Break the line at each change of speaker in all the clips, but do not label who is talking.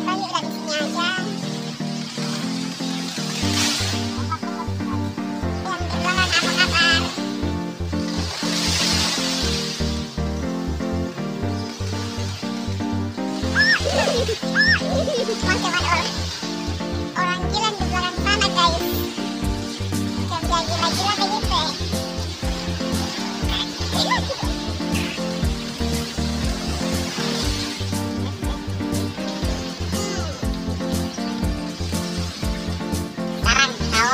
banyak udah di sini aja. Yang apa kabar?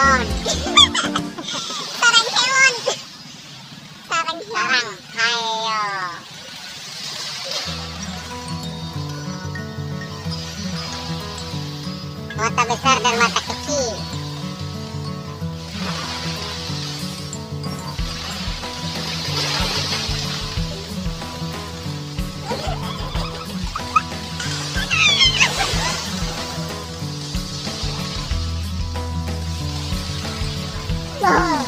Kemon. Sarang kemon. Sarang sarang. Hayo. Mata besar dan mata Ugh.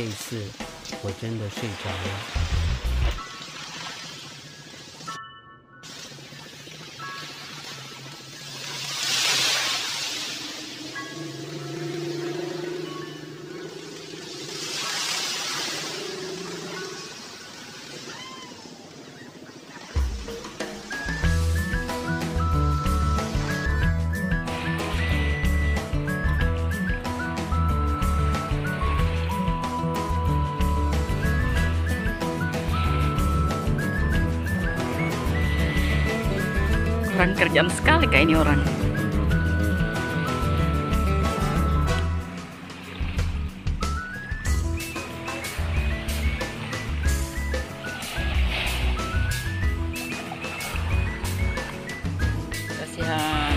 这一次我真的睡着了。
Kurang kerjaan sekali kayak ini orang. Kasihan.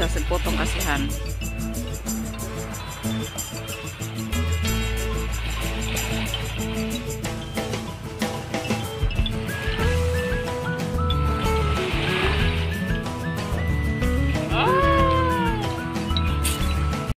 sa Sepotong Kasihan.